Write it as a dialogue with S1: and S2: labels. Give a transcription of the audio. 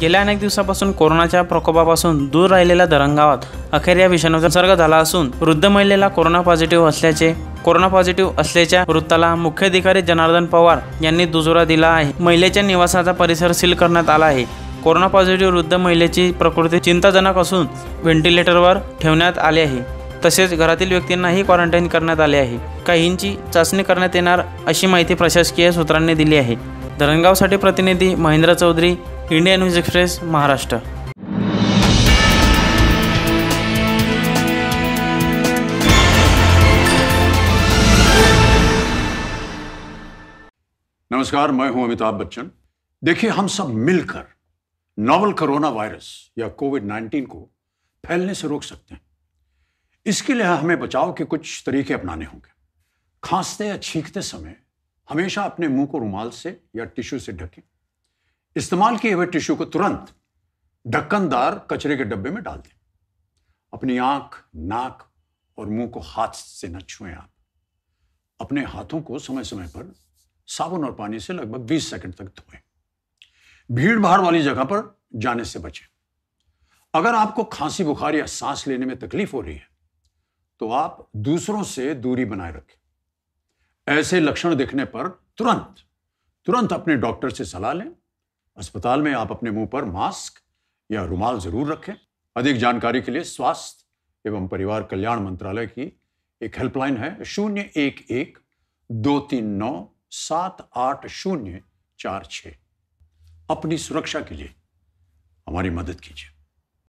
S1: गेल्या अनेक दिवसापासून कोरोनाच्या प्रकोपापासून दूर राहिलेल्या धरणगावात अखेर या विषाणूचा संसर्ग झाला असून वृद्ध महिलेला कोरोना पॉझिटिव्ह असल्याचे कोरोना पॉझिटिव्ह असल्याच्या वृत्ताला मुख्याधिकारी जनार्दन पवार यांनी दुजोरा दिला आहे. महिलेच्या निवासाचा परिसर सील करण्यात आला आहे. कोरोना पॉझिटिव्ह वृद्ध महिलेची प्रकृती चिंताजनक असून व्हेंटिलेटरवर ठेवण्यात आले आहे. तसेच घरातील व्यक्तींनाही क्वारंटाईन करण्यात आले आहे. काहींची चाचणी करण्यात येणार अशी माहिती प्रशासकीय सूत्रांनी दिली आहे. धरणगावसाठी प्रतिनिधी Mahendra Chaudhary India News Express, Maharashtra.
S2: नमस्कार, मैं हूँ अमिताभ बच्चन। देखिए, हम सब मिलकर नोवल कोरोना वायरस या कोविड 19 को फैलने से रोक सकते हैं। इसके लिए हमें बचाव के कुछ तरीके अपनाने होंगे। खांसते या छींकते समय हमेशा अपने मुँह को रुमाल से या टिश्यू से ढकें। इस्तेमाल किए हुए टिश्यू को तुरंत ढक्कनदार कचरे के डब्बे में डाल दें। अपनी आँख, नाक और मुँह को हाथ से न छुएँ आप। अपने हाथों को समय समय पर साबुन और पानी से लगभग 20 सेकंड तक धोएँ। भीड़ भाड़ वाली जगह पर जाने से बचें। अगर आपको खांसी, बुखार या सांस लेने में तकलीफ़ हो रही है तो आप दूसरों से दूरी बनाए रखें। ऐसे लक्षण दिखने पर तुरंत तुरंत अपने डॉक्टर से सलाह लें अस्पताल में आप अपने मुँह पर मास्क या रुमाल ज़रूर रखें। अधिक जानकारी के लिए स्वास्थ्य एवं परिवार कल्याण मंत्रालय की एक हेल्पलाइन है शून्य एक एक दो तीन नौ सात आठ शून्य चार छ अपनी सुरक्षा के लिए हमारी मदद कीजिए।